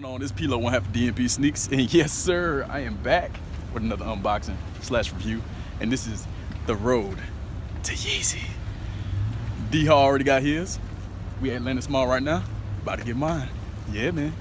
going on? It's Pilo One Half DNP Sneakz, and yes, sir, I am back with another unboxing slash review, and this is the road to Yeezy. D Hall already got his. We at Atlantis Mall right now, about to get mine. Yeah, man.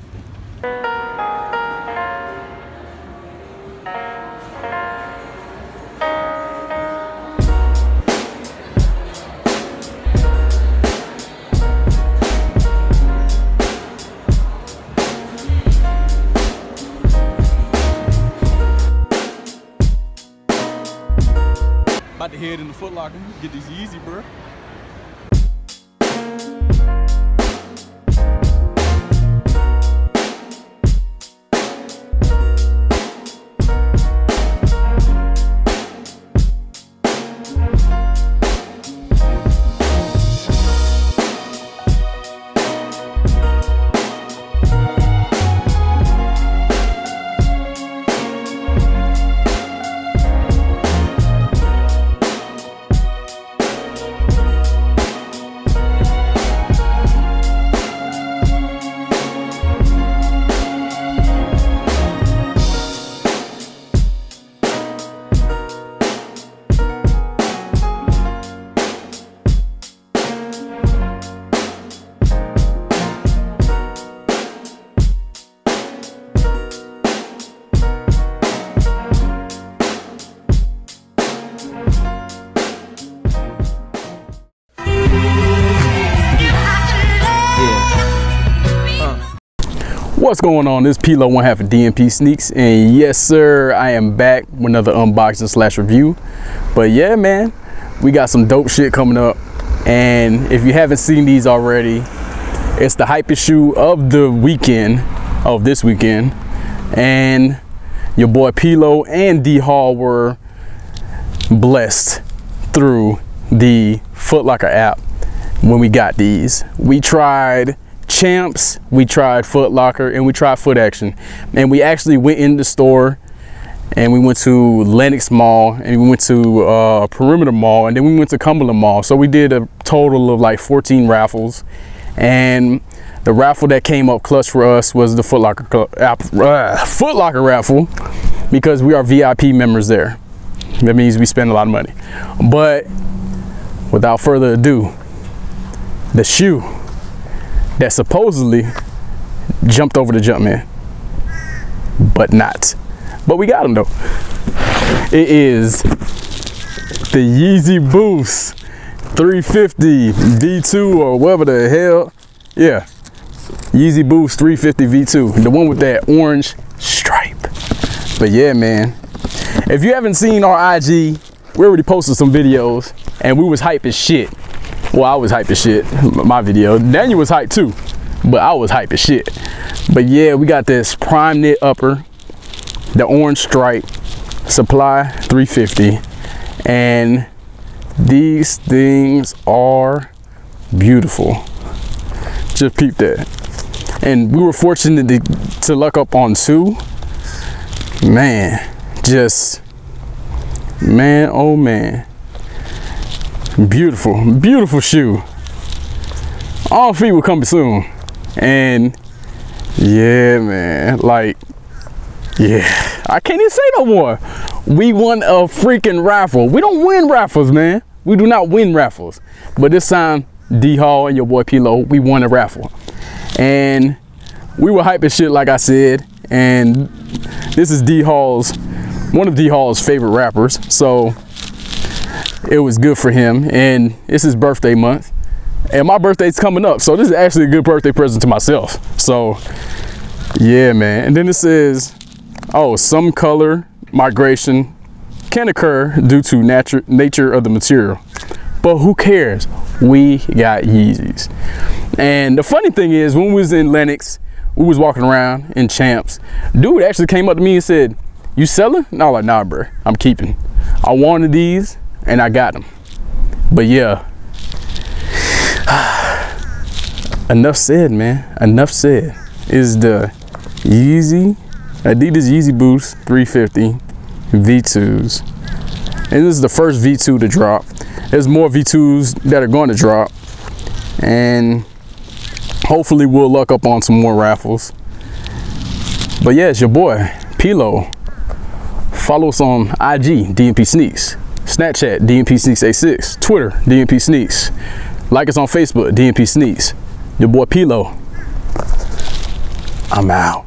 Head in the Foot Locker, get these easy, bro. What's going on? This is Pilo One Half of DNP Sneakz, and yes, sir, I am back with another unboxing slash review. But yeah, man, we got some dope shit coming up, and if you haven't seen these already, it's the hypest shoe of the weekend, of this weekend, and your boy Pilo and D Hall were blessed through the Foot Locker app when we got these. We tried Champs, we tried Foot Locker, and we tried Footaction. And we actually went in the store and we went to Lenox Mall and we went to uh, Perimeter Mall and then we went to Cumberland Mall. So we did a total of like 14 raffles. And the raffle that came up clutch for us was the Foot Locker, uh, Foot Locker raffle because we are VIP members there. That means we spend a lot of money. But without further ado, the shoe that supposedly jumped over the Jumpman, but not. But we got him though. It is the Yeezy Boost 350 V2 or whatever the hell. Yeah, Yeezy Boost 350 V2, the one with that orange stripe. But yeah, man, if you haven't seen our IG, we already posted some videos and we was hype as shit well, I was hype as shit, my video. Daniel was hyped too, but I was hype as shit. But yeah, we got this Primeknit upper, the orange stripe, supply 350. And these things are beautiful. Just peep that. And we were fortunate to, to luck up on two. Man, just, man, oh man beautiful beautiful shoe. All feet will come soon. And yeah man like yeah i can't even say no more. We won a freaking raffle. We don't win raffles man. We do not win raffles. But this time d hall and your boy pilo we won a raffle. And we were hyping shit like i said. And this is d hall's one of d hall's favorite rappers. So it was good for him and it's his birthday month and my birthday's coming up so this is actually a good birthday present to myself. So yeah man. And then it says oh some color migration can occur due to nature nature of the material but who cares? We got yeezys. And the funny thing is when we was in lenox we was walking around in champs dude actually came up to me and said you selling? And i like nah bro i'm keeping. I wanted these and I got them. But yeah, enough said, man. Enough said. Is the Yeezy Adidas Yeezy Boost 350 V2s. And this is the first V2 to drop. There's more V2s that are going to drop. And hopefully we'll luck up on some more raffles. But yeah, it's your boy, Pilo. Follow us on IG, DNP Sneakz. Snapchat, DNP Sneakz 86. Twitter, DNP Sneakz. Like us on Facebook, DNP Sneakz. Your boy Pilo. I'm out.